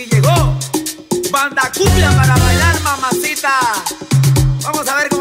Y llegó Banda Cumbia para bailar, mamacita. Vamos a ver cómo.